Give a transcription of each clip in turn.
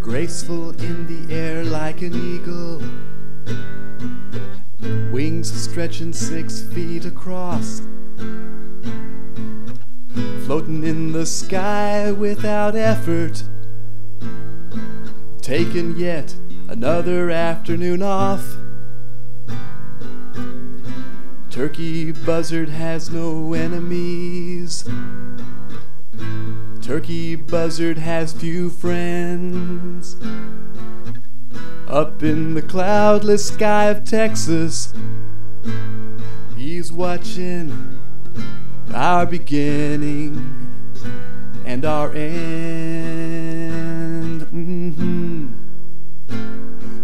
graceful in the air like an eagle. Wings stretching six feet across, floating in the sky without effort. Taking yet another afternoon off. Turkey buzzard has no enemies. Turkey buzzard has few friends. Up in the cloudless sky of Texas, he's watching our beginning and our end. hmm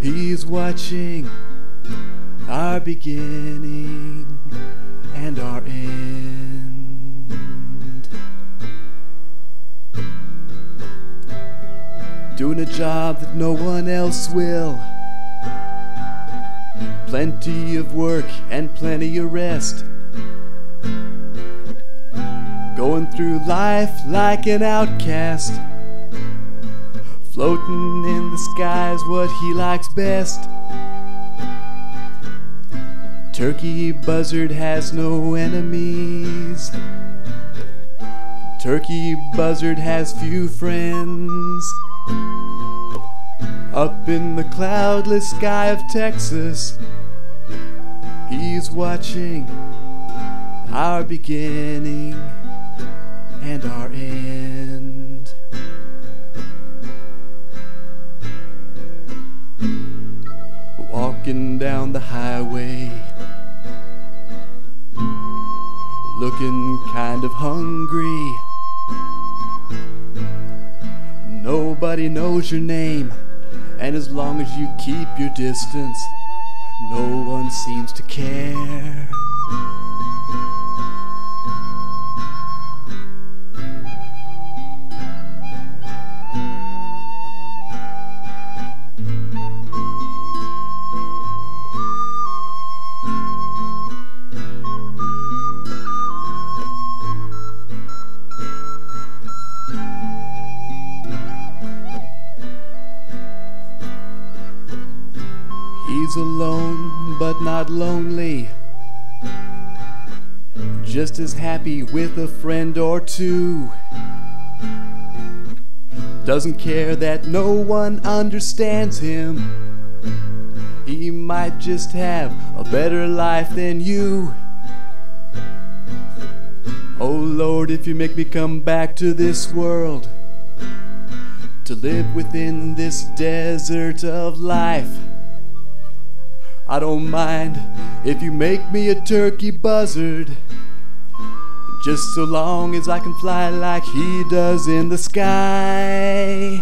He's watching our beginning and our end. Doing a job that no one else will. Plenty of work and plenty of rest. Going through life like an outcast. Floating in the sky's what he likes best. Turkey buzzard has no enemies. Turkey buzzard has few friends. Up in the cloudless sky of Texas, he's watching our beginning and our end. Walking down the highway, looking kind of hungry. Nobody knows your name, and as long as you keep your distance, no one seems to care. He's alone, but not lonely. Just as happy with a friend or two. Doesn't care that no one understands him. He might just have a better life than you. Oh Lord, if you make me come back to this world to live within this desert of life. I don't mind if you make me a turkey buzzard, just so long as I can fly like he does in the sky.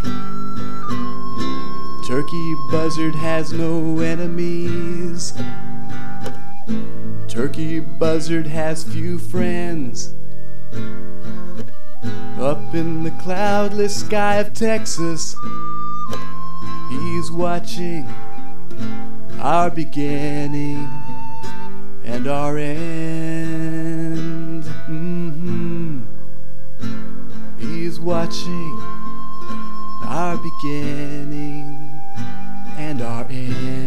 Turkey buzzard has no enemies. Turkey buzzard has few friends. Up in the cloudless sky of Texas, he's watching our beginning and our end. hmm He's watching our beginning and our end.